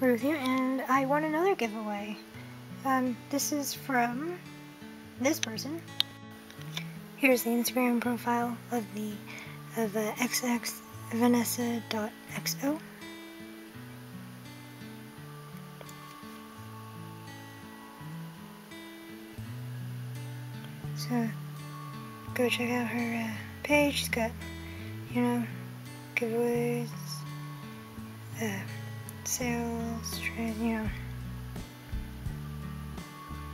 Ruth here, and I won another giveaway. Um, this is from this person. Here's the Instagram profile of the of uh, xxvanessa.xo. So go check out her uh, page. She's got, you know, giveaways, uh, you know,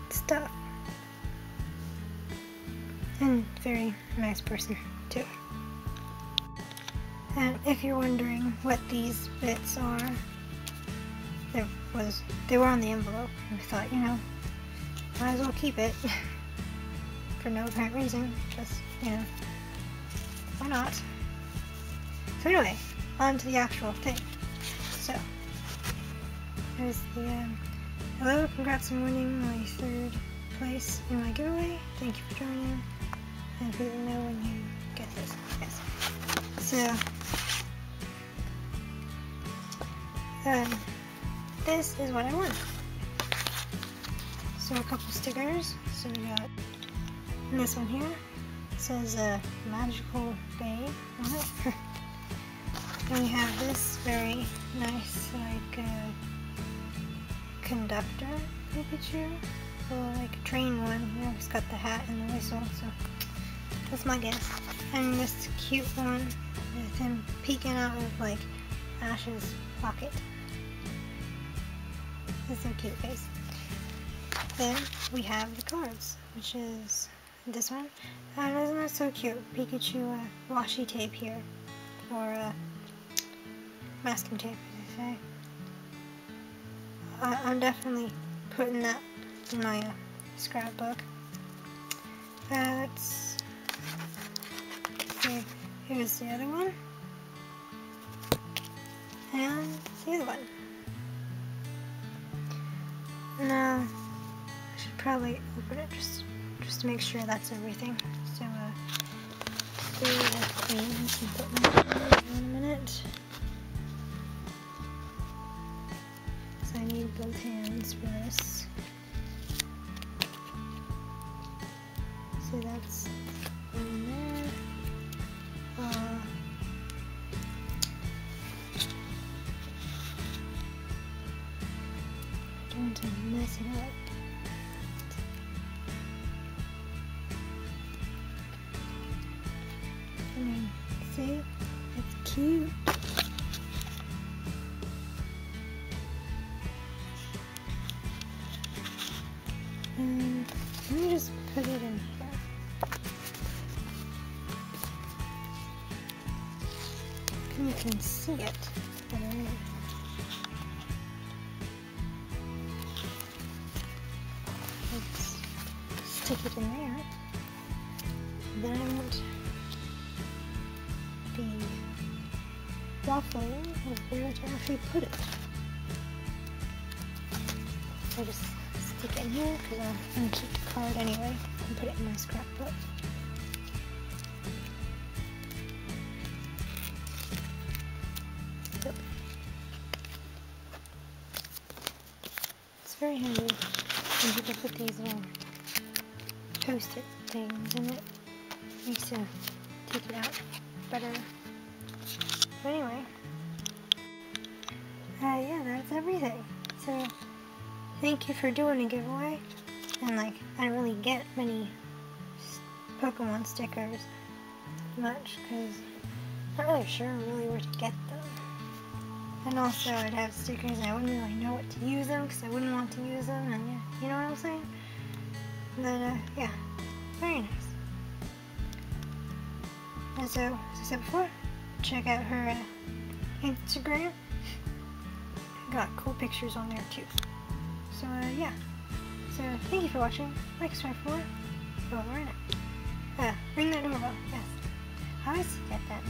stuff. And very nice person, too. And if you're wondering what these bits are, there was they were on the envelope. And I thought, you know, might as well keep it for no apparent reason. Just, you know, why not? So anyway, on to the actual thing. There's the, um, hello, congrats on winning my third place in my giveaway. Thank you for joining. And let me know when you get this. Yes. So, um, this is what I won. So a couple stickers. So we got this one here. It says a uh, magical bay on it. then we have this very conductor Pikachu. So like a train one. You know, it's got the hat and the whistle. So that's my guess. And this cute one with him peeking out of like Ash's pocket. That's so cute face. Then we have the cards, which is this one. And isn't that so cute? Pikachu uh, washi tape here. Or uh, masking tape, as I say. I am definitely putting that in my uh, scrapbook. That's see. Here's the other one. And the other one. Now, I should probably open it just just to make sure that's everything. So, uh, do put my in a minute. Hands for this. So that's in there. Uh, don't want to mess it up. I mean, see? It's cute. Let me just put it in here. You can see it. Let's stick it in there. Then I won't be waffling of where to actually put it. I just stick it in here because I'm going to keep the card anyway and put it in my scrapbook. It's very handy when people put these little post-it things in it. Makes you take it out better. But anyway, uh, yeah, that's everything. So, thank you for doing a giveaway. And like, I don't really get many Pokemon stickers much because I'm not really sure really where to get them. And also, I'd have stickers and I wouldn't really know what to use them because I wouldn't want to use them. And yeah, you know what I'm saying? But uh, yeah, very nice. And so, as I said before, check out her uh, Instagram. Got cool pictures on there too. So uh, yeah. So thank you for watching. Like, subscribe for more. Over and out. Uh, ring that doorbell. Yes. I always get that.